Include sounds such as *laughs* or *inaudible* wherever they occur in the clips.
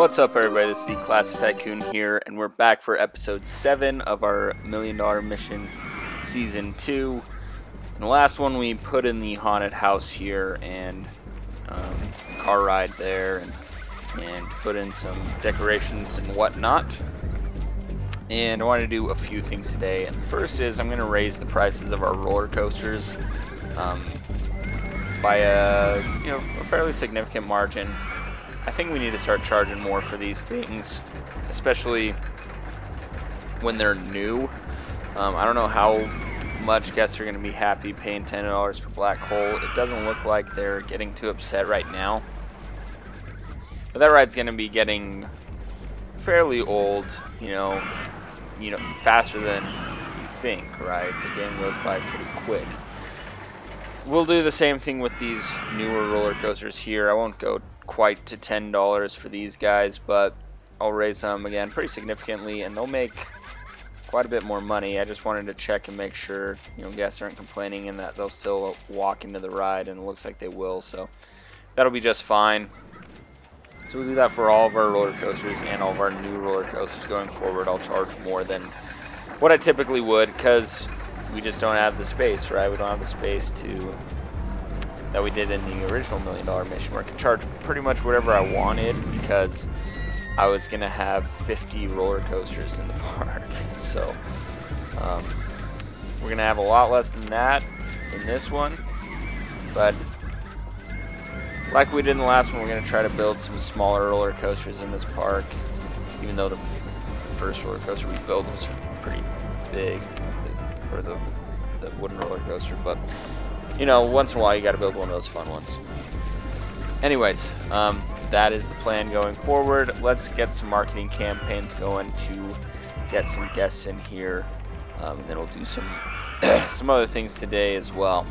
What's up, everybody? This is the Classic Tycoon here, and we're back for episode 7 of our Million Dollar Mission Season 2. In the last one, we put in the haunted house here and um, car ride there, and, and put in some decorations and whatnot. And I want to do a few things today. And the first is I'm going to raise the prices of our roller coasters um, by a, you know, a fairly significant margin. I think we need to start charging more for these things, especially when they're new. Um, I don't know how much guests are going to be happy paying $10 for Black Hole. It doesn't look like they're getting too upset right now. But that ride's going to be getting fairly old, you know, you know, faster than you think, right? The game goes by pretty quick. We'll do the same thing with these newer roller coasters here. I won't go quite to $10 for these guys, but I'll raise them again pretty significantly, and they'll make quite a bit more money. I just wanted to check and make sure, you know, guests aren't complaining and that they'll still walk into the ride, and it looks like they will, so that'll be just fine. So we'll do that for all of our roller coasters and all of our new roller coasters going forward. I'll charge more than what I typically would because we just don't have the space, right? We don't have the space to that we did in the original Million Dollar Mission where I could charge pretty much whatever I wanted because I was going to have 50 roller coasters in the *laughs* park. So um, we're going to have a lot less than that in this one. But like we did in the last one, we're going to try to build some smaller roller coasters in this park. Even though the, first roller coaster we built was pretty big, or the, the wooden roller coaster. But you know, once in a while you got to build one of those fun ones. Anyways, um, that is the plan going forward. Let's get some marketing campaigns going to get some guests in here. Um, and then we'll do some *coughs* some other things today as well.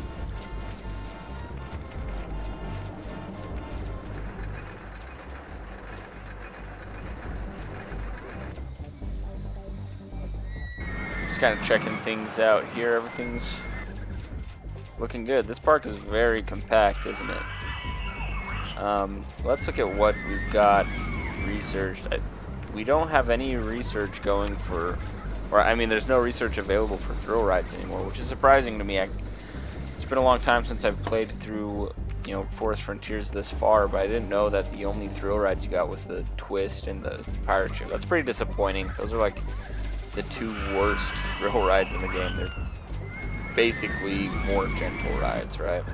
Just kind of checking things out here. Everything's looking good. This park is very compact, isn't it? Um, let's look at what we've got researched. I, we don't have any research going for, or I mean, there's no research available for thrill rides anymore, which is surprising to me. I, it's been a long time since I've played through, you know, Forest Frontiers this far, but I didn't know that the only thrill rides you got was the Twist and the Pirate Ship. That's pretty disappointing. Those are like the two worst *laughs* thrill rides in the game. They're basically more gentle rides, right?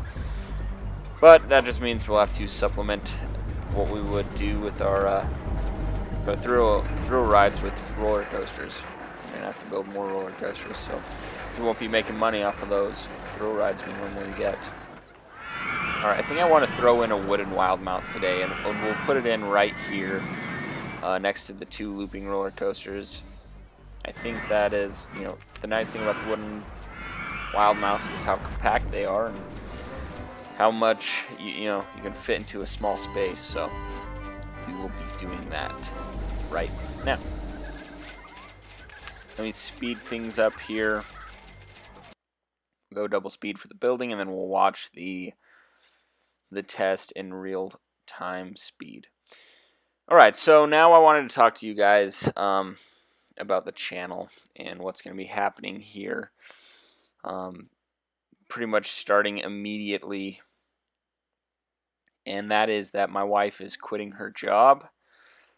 But that just means we'll have to supplement what we would do with our uh, thrill thrill rides with roller coasters. We're going to have to build more roller coasters, so we won't be making money off of those thrill rides we normally get. All right, I think I want to throw in a wooden wild mouse today, and we'll put it in right here uh, next to the two looping roller coasters. I think that is, you know, the nice thing about the wooden wild mouse is how compact they are and how much you, you, know you can fit into a small space. So we will be doing that right now. Let me speed things up here. Go double speed for the building, and then we'll watch the the test in real time speed. All right, so now I wanted to talk to you guys um, about the channel and what's going to be happening here um, pretty much starting immediately. And that is that my wife is quitting her job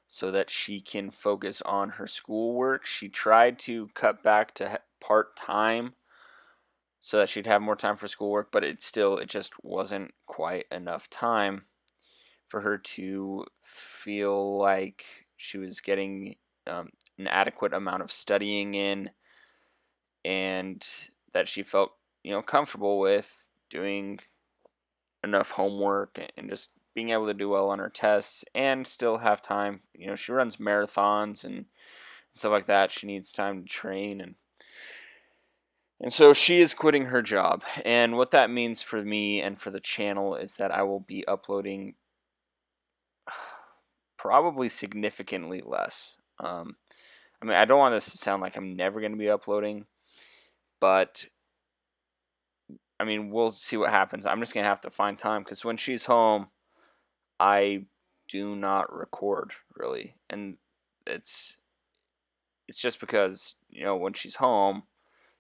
so that she can focus on her schoolwork. She tried to cut back to part time so that she'd have more time for schoolwork, but it still it just wasn't quite enough time for her to feel like she was getting um, an adequate amount of studying in and that she felt you know comfortable with doing enough homework and just being able to do well on her tests and still have time you know she runs marathons and stuff like that she needs time to train and and so she is quitting her job. And what that means for me and for the channel is that I will be uploading *sighs* probably significantly less. Um, I mean I don't want this to sound like I'm never going to be uploading but I mean, we'll see what happens. I'm just gonna have to find time because when she's home, I do not record really, and it's it's just because you know when she's home,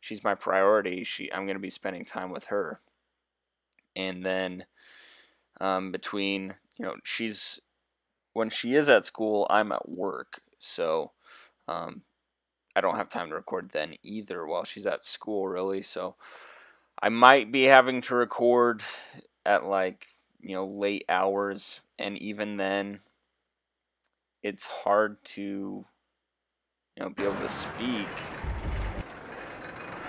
she's my priority. She I'm gonna be spending time with her, and then um, between you know she's when she is at school, I'm at work, so um, I don't have time to record then either while she's at school really. So I might be having to record at like you know late hours, and even then, it's hard to you know be able to speak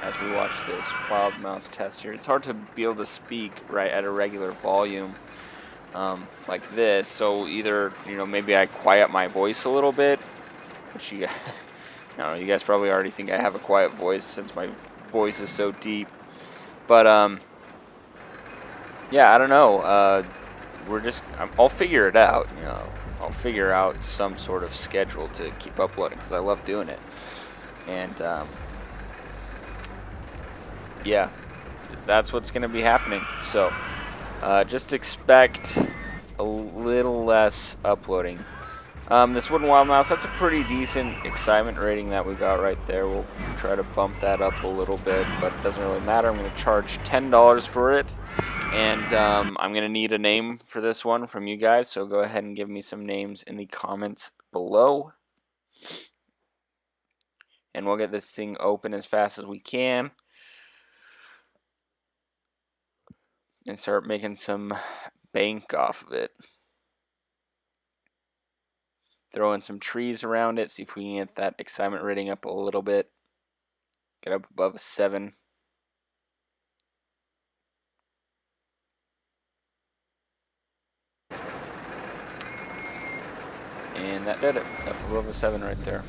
as we watch this wild mouse test here. It's hard to be able to speak right at a regular volume um, like this. So either you know maybe I quiet my voice a little bit, which you, know, you guys probably already think I have a quiet voice since my voice is so deep. But um, yeah, I don't know. Uh, we're just I'll figure it out. You know, I'll figure out some sort of schedule to keep uploading because I love doing it. And um, yeah, that's what's going to be happening. So uh, just expect a little less uploading. Um, this Wooden Wild Mouse, that's a pretty decent excitement rating that we got right there. We'll try to bump that up a little bit, but it doesn't really matter. I'm going to charge $10 for it, and um, I'm going to need a name for this one from you guys, so go ahead and give me some names in the comments below. And we'll get this thing open as fast as we can. and start making some bank off of it. Throw in some trees around it, see if we can get that excitement rating up a little bit. Get up above a 7. And that did it. Up above a 7 right there.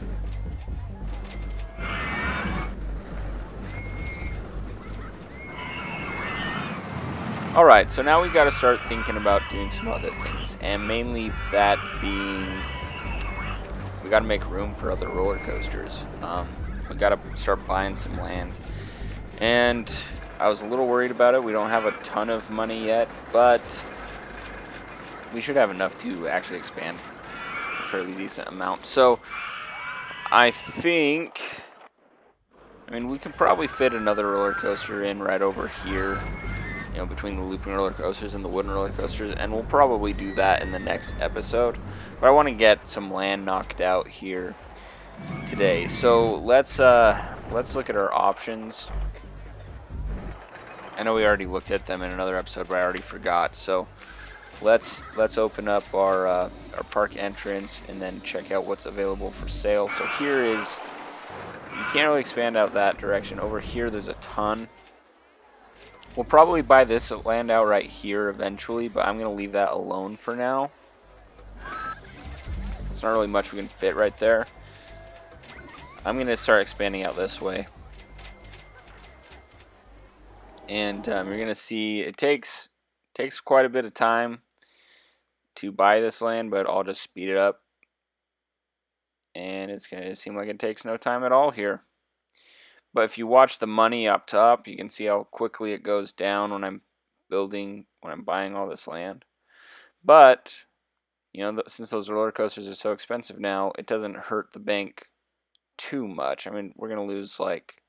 Alright, so now we got to start thinking about doing some other things, and mainly that being we got to make room for other roller coasters. Um, we got to start buying some land, and I was a little worried about it. We don't have a ton of money yet, but we should have enough to actually expand a fairly decent amount. So I think, I mean, we can probably fit another roller coaster in right over here you know, between the looping roller coasters and the wooden roller coasters, and we'll probably do that in the next episode. But I want to get some land knocked out here today. So let's uh, let's look at our options. I know we already looked at them in another episode, but I already forgot. So let's let's open up our uh, our park entrance and then check out what's available for sale. So here is you can't really expand out that direction. Over here, there's a ton. We'll probably buy this land out right here eventually, but I'm going to leave that alone for now. It's not really much we can fit right there. I'm going to start expanding out this way. And um, you're going to see it takes takes quite a bit of time to buy this land, but I'll just speed it up. And it's going to seem like it takes no time at all here. But if you watch the money up top, you can see how quickly it goes down when I'm building, when I'm buying all this land. But, you know, since those roller coasters are so expensive now, it doesn't hurt the bank too much. I mean, we're going to lose like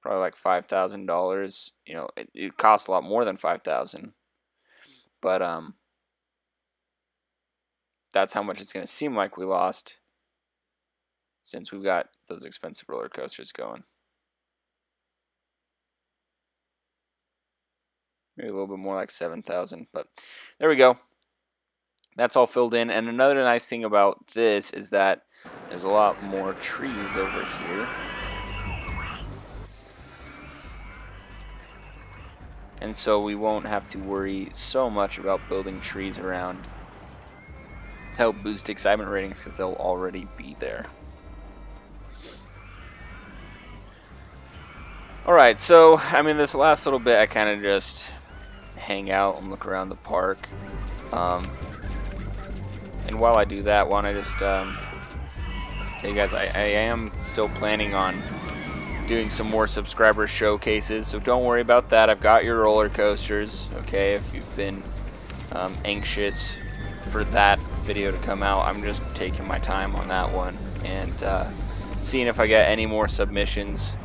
probably like five thousand dollars. You know, it, it costs a lot more than five thousand, but um, that's how much it's going to seem like we lost since we've got those expensive roller coasters going. Maybe a little bit more like 7,000, but there we go. That's all filled in. And another nice thing about this is that there's a lot more trees over here. And so we won't have to worry so much about building trees around help boost excitement ratings because they'll already be there. Alright, so, I mean, this last little bit I kind of just hang out and look around the park. Um, and while I do that, why don't I just um, tell you guys, I, I am still planning on doing some more subscriber showcases. So don't worry about that. I've got your roller coasters. Okay, if you've been um, anxious for that video to come out, I'm just taking my time on that one and uh, seeing if I get any more submissions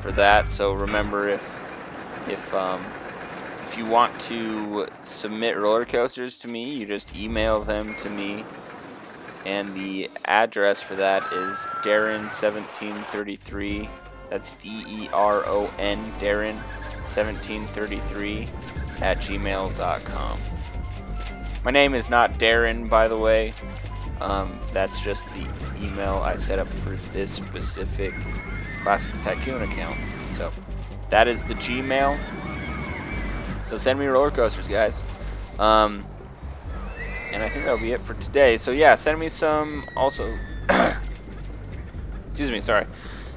for that. So remember, if if um, if you want to submit roller coasters to me, you just email them to me. And the address for that is Deron1733. That's D-E-R-O-N, Deron1733 at gmail.com. My name is not Deron, by the way. Um, that's just the email I set up for this specific Classic Tycoon account. So that is the Gmail. So send me roller coasters, guys. Um, and I think that'll be it for today. So yeah, send me some also. *coughs* excuse me, sorry.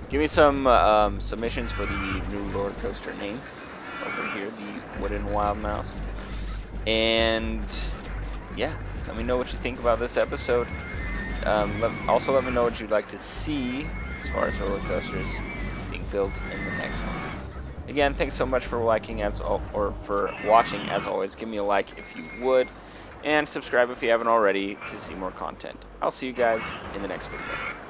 Give me some uh, um, submissions for the new roller coaster name over here, the Wooden Wild Mouse. And yeah, let me know what you think about this episode. Um, let, also, let me know what you'd like to see as far as roller coasters being built in the next one. Again, thanks so much for liking as or for watching as always. Give me a like if you would, and subscribe if you haven't already to see more content. I'll see you guys in the next video.